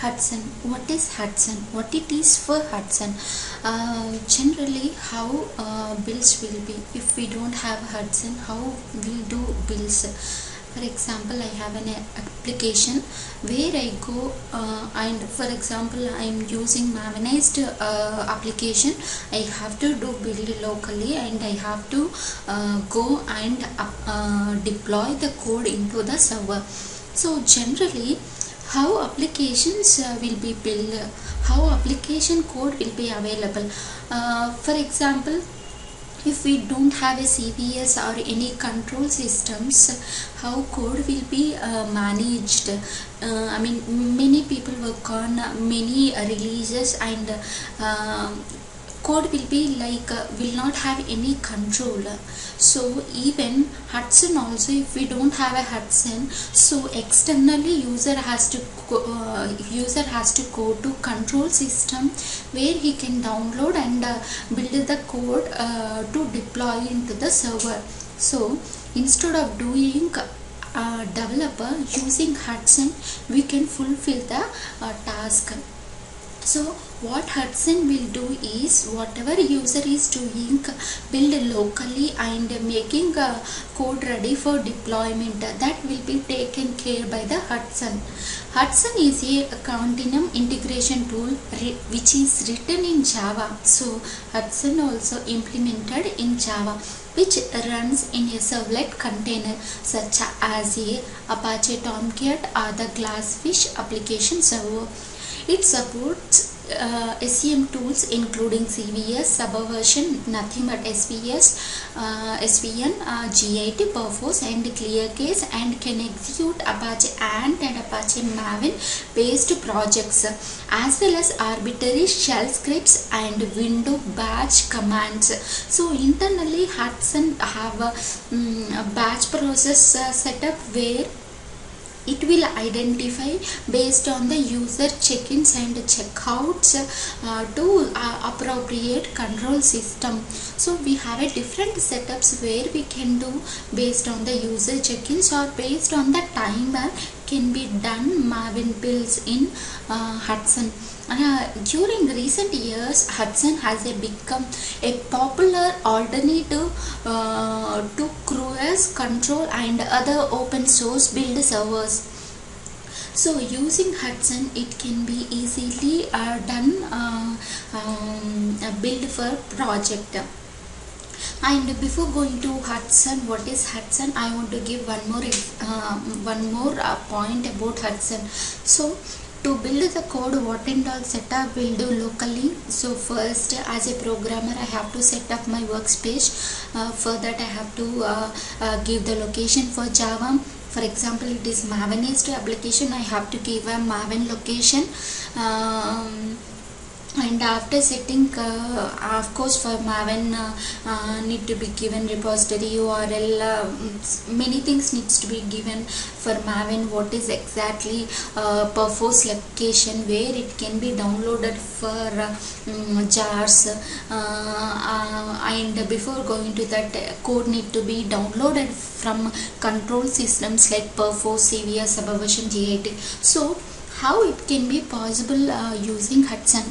Hudson. What is Hudson? What it is for Hudson? Uh, generally, how uh, bills will be if we don't have Hudson. How we'll do bills? For example, I have an application where I go uh, and for example, I am using Mavenized uh, application. I have to do build locally and I have to uh, go and uh, deploy the code into the server. So generally, how applications uh, will be built? How application code will be available? Uh, for example if we don't have a CVS or any control systems how code will be uh, managed? Uh, I mean many people work on many releases and uh, code will be like uh, will not have any control. So even hudson also if we don't have a hudson so externally user has to uh, user has to go to control system where he can download and uh, build the code uh, to deploy into the server. So instead of doing uh, developer using hudson we can fulfill the uh, task so what Hudson will do is whatever user is doing build locally and making a code ready for deployment that will be taken care by the Hudson. Hudson is a continuous integration tool which is written in Java. So Hudson also implemented in Java which runs in a servlet container such as a Apache Tomcat or the Glassfish application server. It supports uh, SCM tools including CVS, Subversion, nothing but SVS, uh, SVN, uh, GIT, Perforce and ClearCase and can execute Apache Ant and Apache Maven based projects as well as arbitrary shell scripts and window batch commands. So internally Hudson have a, um, batch process uh, setup where it will identify based on the user check-ins and checkouts uh, to uh, appropriate control system. So we have a different setups where we can do based on the user check-ins or based on the time can be done Maven builds in uh, Hudson uh, during recent years, Hudson has a become a popular alternative uh, to Cruise Control and other open source build servers. So using Hudson, it can be easily uh, done uh, um, build for project and before going to Hudson what is Hudson? I want to give one more uh, one more uh, point about Hudson. So to build the code what and all setup will do locally. So first as a programmer I have to set up my workspace. Uh, for that I have to uh, uh, give the location for Java. For example it is Mavenized application. I have to give a Maven location. Um, and after setting uh, of course for maven uh, uh, need to be given repository url uh, many things needs to be given for maven. What is exactly uh, Perforce location where it can be downloaded for um, jars and before going to that code need to be downloaded from control systems like Perforce cvs subversion git so how it can be possible using hudson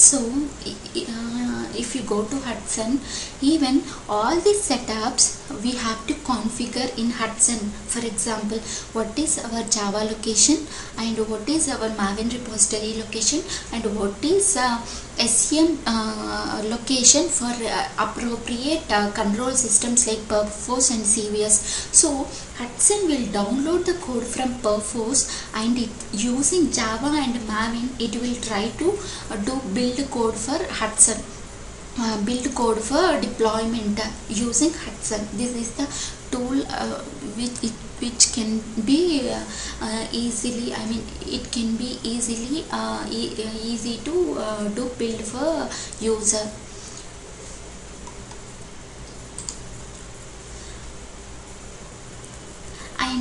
so uh, if you go to Hudson even all these setups we have to configure in Hudson for example what is our Java location and what is our Maven repository location and what is uh, SCM uh, location for uh, appropriate uh, control systems like Perforce and CVS. So Hudson will download the code from Perforce and it, using Java and Maven it will try to uh, do build code for Hudson. Uh, build code for deployment using Hudson. This is the tool uh, which it which can be uh, uh, easily I mean it can be easily uh, e easy to do build for user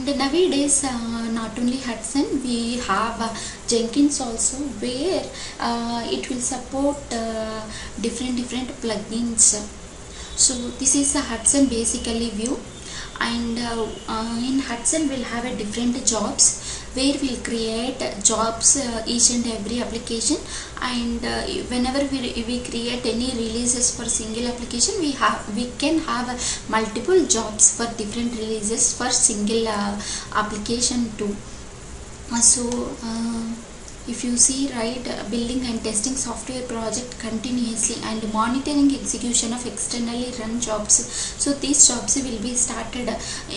and nowadays uh, not only Hudson we have uh, Jenkins also where uh, it will support different different plugins. So this is the Hudson basically view. And uh, uh, in Hudson we'll have a different jobs where we'll create jobs uh, each and every application. And uh, whenever we, we create any releases for single application we have we can have uh, multiple jobs for different releases for single uh, application too. So uh, if you see right uh, building and testing software project continuously and monitoring execution of externally run jobs. So these jobs will be started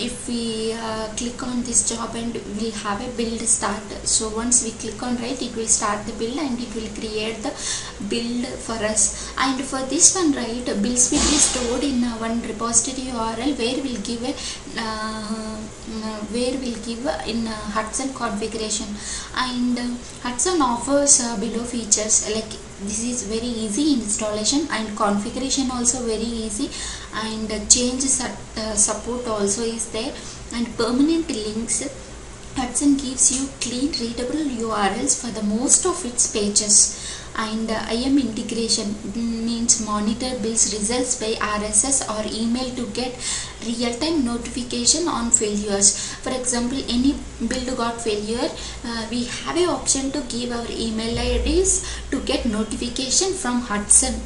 if we uh, click on this job and we'll have a build start. So once we click on right it will start the build and it will create the build for us. And for this one right builds will be stored in one repository url where we'll give a where we'll give in uh, hudson configuration. And uh, hudson offers uh, below features like this is very easy installation and configuration also very easy. And uh, change su- uh, support also is there. And permanent links Hudson gives you clean readable URLs for the most of its pages and uh, IM integration means monitor bills results by RSS or email to get real-time notification on failures. For example, any build got failure, uh, we have a option to give our email IDs to get notification from Hudson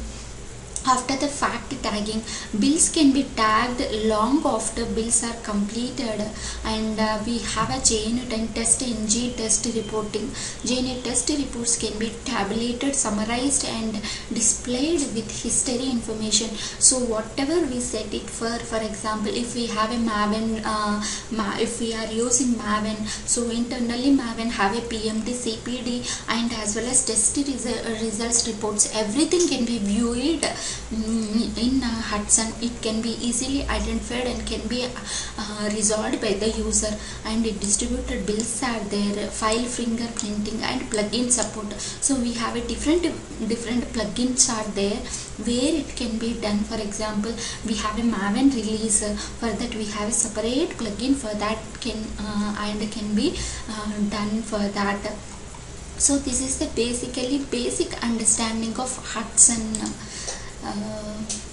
after the fact tagging bills can be tagged long after bills are completed. And uh, we have a JUnit and TestNG test reporting. JUnit test reports can be tabulated summarized and displayed with history information. So whatever we set it for for example if we have a maven uh, ma- if we are using maven so internally maven have a pmd cpd and as well as test resu- results reports. Everything can be viewed in uh, Hudson it can be easily identified and can be uh, resolved by the user and distributed bills are there file fingerprinting and plugin support. So we have a different different plugins are there where it can be done. For example we have a maven release. For that we have a separate plugin for that can uh, and can be uh, done for that. So this is the basically basic understanding of Hudson uh,